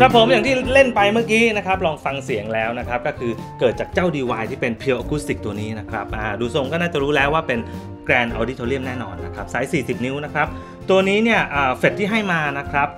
ครับผมอย่างที่เล่นไปเมื่อกี้นะครับลองฟังเสียงแล้วนะครับก็คือเกิดจากเจ้า DY ที่เป็น Pure Acoustic ตัวนี้นะครับดูทรงก็น่าจะรู้แล้วว่าเป็น Grand Auditorium แน่นอนนะครับไซส์ 40 นิ้วนะครับตัวนี้เนี่ย fret ที่ให้มานะครับ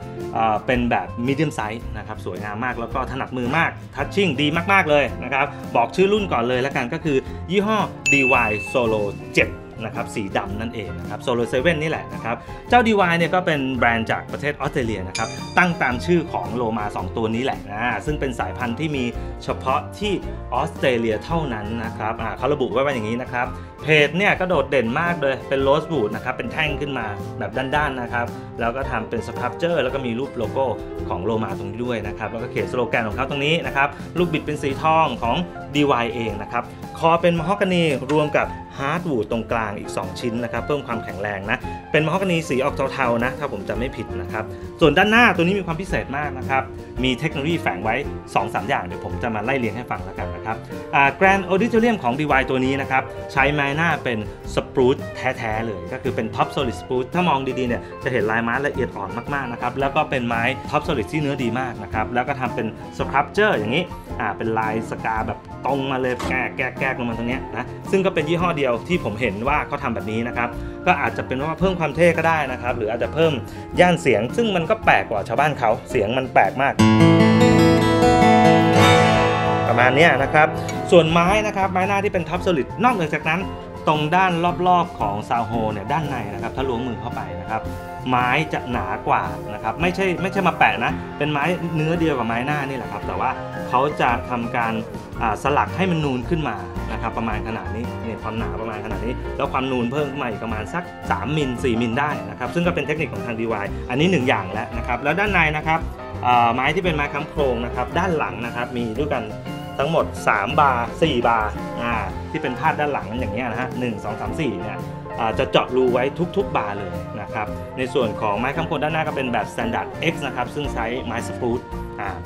เป็นแบบ medium size นะครับสวยงามมากแล้วก็ถนัดมือมาก touching ดีมาก ๆ เลยนะครับบอกชื่อรุ่นก่อนเลยแล้วกันก็คือยี่ห้อ DY Solo 7 นะครับสีดำนั่นเองนะครับ Solo Seven นี่แหละนะครับ เจ้า Deewhy เนี่ยก็เป็นแบรนด์จากประเทศออสเตรเลียนะครับ ตั้งตามชื่อของโลมา 2 ตัวนี้แหละนะซึ่งเป็นสายพันธุ์ที่มีเฉพาะที่ออสเตรเลียเท่านั้นนะครับเขาระบุไว้ว่าอย่างนี้นะครับเพจเนี่ยก็โดดเด่นมากเลยเป็น rosewood นะครับเป็นแท่งขึ้นมาแบบด้านๆนะครับแล้วก็ทำเป็น sculpture แล้วก็มีรูปโลโก้ของโลมาตรงนี้ด้วยนะครับแล้วก็เขียนสโลแกนของเขาตรงนี้นะครับลูกบิดเป็นสีทองของ DY เองนะครับคอเป็นมะฮอกกานีรวมกับ hardwood ตรงกลางอีก 2 ชิ้นนะครับเพิ่มความแข็งแรงนะ เป็นมะฮอกกานีสีออกเทาๆนะถ้าผมจำไม่ผิดนะครับ ส่วนด้านหน้าตัวนี้มีความพิเศษมากนะครับ มีเทคโนโลยีแฝงไว้ 2-3 อย่างเดี๋ยวผมจะมาไล่เรียงให้ฟังแล้วกันนะครับอ่า Grand Auditorium ของ Deewhy ตัวนี้นะครับ ใช้ไม้หน้าเป็น spruce แท้ๆเลย ก็คือเป็น Top Solid Spruce ถ้ามองดีๆเนี่ยจะเห็นลายไม้ละเอียดอ่อนมากๆนะครับ แล้วก็เป็นไม้ Top Solid ที่เนื้อดีมากนะครับ แล้วก็ทำเป็น Sculpture อย่างนี้อ่าเป็นลายสกาแบบตรงมาเลยแกะแกะแกะลงมาตรงเนี้ยนะซึ่งก็เป็นยี่ห้อเดียวที่ผมเห็นว่าเขาทำแบบนี้นะครับก็อาจจะเป็นว่าเพิ่มความเท่ก็ได้นะครับหรืออาจจะเพิ่มย่านเสียง ซึ่งมันก็แปลกกว่าชาวบ้านเขาเสียงมันแปลกมากประมาณนี้นะครับ ส่วนไม้นะครับไม้หน้าที่เป็นท็อป s o ลิดนอกเหนือจากนั้นตรงด้านรอบๆของซาวโฮเนี่ยด้านในนะครับถ้าล้วงมือเข้าไปนะครับ ไม้จะหนากว่านะครับไม่ใช่ไม่ใช่มาแปะนะ เป็นไม้เนื้อเดียวกับไม้หน้านี่แหละครับ แต่ว่าเขาจะทำการสลักให้มันนูนขึ้นมานะครับประมาณขนาดนี้เนี่ยความหนาประมาณขนาดนี้ แล้วความนูนเพิ่มขึ้นมาอีกประมาณสัก 3มิล4มิลได้นะครับซึ่งก็เป็นเทคนิคของทาง Deewhy อันนี้ 1 อย่างแล้วนะครับแล้วด้านในนะครับ ไม้ที่เป็นไม้ค้ำโครงนะครับ ด้านหลังนะครับมีด้วยกันทั้งหมด 3 บาร์4บาร์ที่เป็นพาดด้านหลังอย่างเงี้นะฮะ1 2 3 4เนี่ยอ่าจะเจาะรูไว้ทุกๆบาร์เลยนะครับ ในส่วนของไม้ค้ำโครงด้านหน้าก็เป็นแบบ Standard X นะครับ ซึ่งใช้ไม้ spruce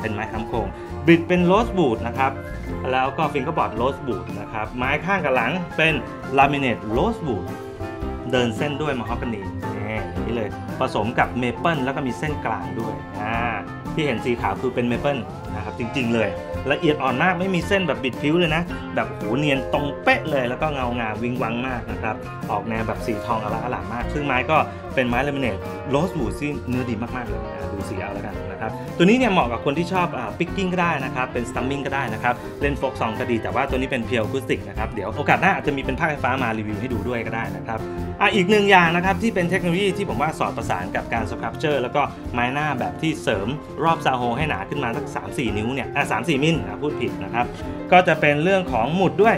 เป็นไม้ค้ำโครง bridge เป็น rosewood นะครับ แล้วก็ fingerboard rosewood นะครับ ไม้ข้างกับหลังเป็น laminate rosewood เดินเส้นด้วยมะฮอกกานีนี่อย่างนี้เลยผสมกับเมเปิลแล้วก็มีเส้นกลางด้วยอ่า ที่เห็นสีขาวคือเป็นเมเปิลนะครับจริงๆ เลย ละเอียดอ่อนมากไม่มีเส้นแบบบิดพลิ้วเลยนะ แบบโหเนียนตรงเป๊ะเลย แล้วก็เงางามวิ้งวับมากนะครับ ออกแนวแบบสีทองอร่ามอร่ามมาก ซึ่งไม้ก็เป็นไม้ laminate rosewood ที่เนื้อดีมากๆเลยนะดูสีเอาแล้วกันนะครับ ตัวนี้เนี่ยเหมาะกับคนที่ชอบ picking ก็ได้นะครับ เป็น strumming ก็ได้นะครับ เล่น folk song ก็ดี แต่ว่าตัวนี้เป็น pure acoustic นะครับ เดี๋ยวโอกาสหน้าอาจจะมีเป็นภาคไฟฟ้ามารีวิวให้ดูด้วยก็ได้นะครับอะอีกหนึ่งอย่างนะครับที่เป็นเทคโนโลยีที่ผมว่าสอดประสานกับการ structure แล้วก็ไม้หน้าแบบที่เสริมรอบซาโฮให้หนาขึ้นมาสัก3-4 นิ้วเนี่ยอะ3-4มิลอะพูดผิดนะครับ ก็จะเป็นเรื่องของหมุดด้วย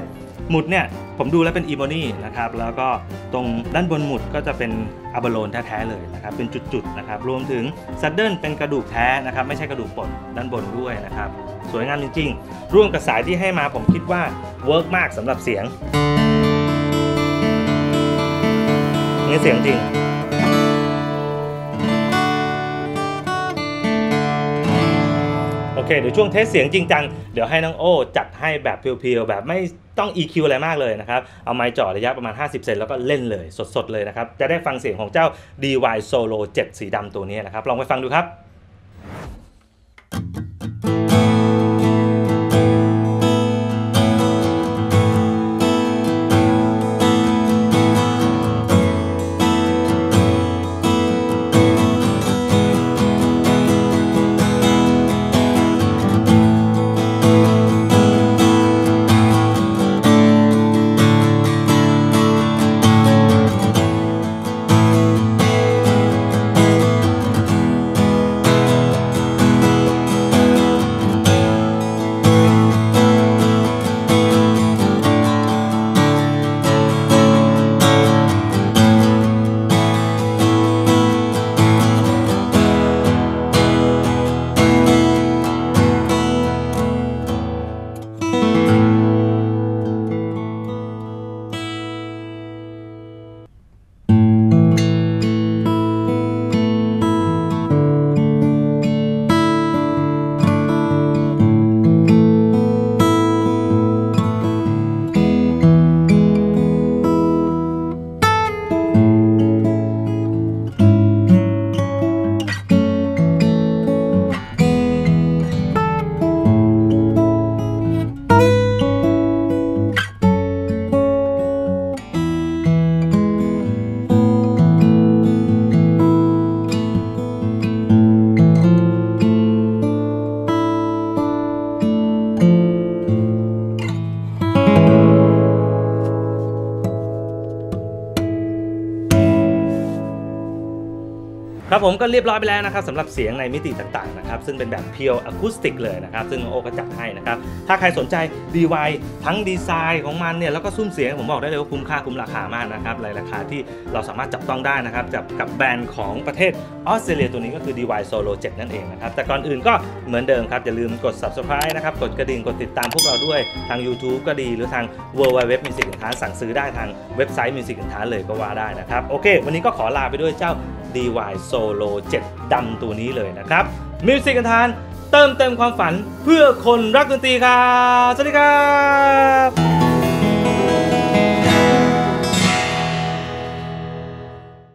หมุดเนี่ยผมดูแล้วเป็น ebony นะครับแล้วก็ตรงด้านบนหมุดก็จะเป็น abalone แท้ๆเลยนะครับเป็นจุดๆนะครับรวมถึง saddle เป็นกระดูกแท้นะครับไม่ใช่กระดูกปนด้านบนด้วยนะครับสวยงามจริงๆ ร่วมกับสายที่ให้มาผมคิดว่า work มากสำหรับเสียงนี่เสียงจริง เคเดี๋ยวช่วงเทสเสียงจริงจังเดี๋ยวให้น้องโอ้จัดให้แบบเพียวๆแบบไม่ต้อง EQ อะไรมากเลยนะครับ เอาไมค์จ่อระยะประมาณ 50 เซนแล้วก็เล่นเลยสดๆเลยนะครับ จะได้ฟังเสียงของเจ้า DY Solo 7 สีดำตัวนี้นะครับ ลองไปฟังดูครับ ครับผมก็เรียบร้อยไปแล้วนะครับสำหรับเสียงในมิติต่างๆนะครับซึ่งเป็นแบบเพียวอะคูสติกเลยนะครับซึ่งโอก็จัดให้นะครับถ้าใครสนใจ DY ทั้งดีไซน์ของมันเนี่ยแล้วก็ซุ้มเสียงผมบอกได้เลยว่าคุ้มค่าคุ้มราคามากนะครับในราคาที่เราสามารถจับต้องได้นะครับกับกับแบรนด์ของประเทศออสเตรเลียตัวนี้ก็คือ DY Solo 7 นั่นเองนะครับแต่ก่อนอื่นก็เหมือนเดิมครับอย่าลืมกด subscribe นะครับกดกระดิ่งกดติดตามพวกเราด้วยทาง YouTube ก็ดีหรือทาง w w w m u s i c ทานสั่งซื้อได้ทางเว็บไซต์ Music ทานเลยก็ว่าได้นะครับโอเค วันนี้ก็ขอลาไปด้วยเจ้า DY Solo 7 ดำตัวนี้เลยนะครับมิวสิกอันทานเติมเต็มความฝันเพื่อคนรักดนตรีครับ สวัสดีครับ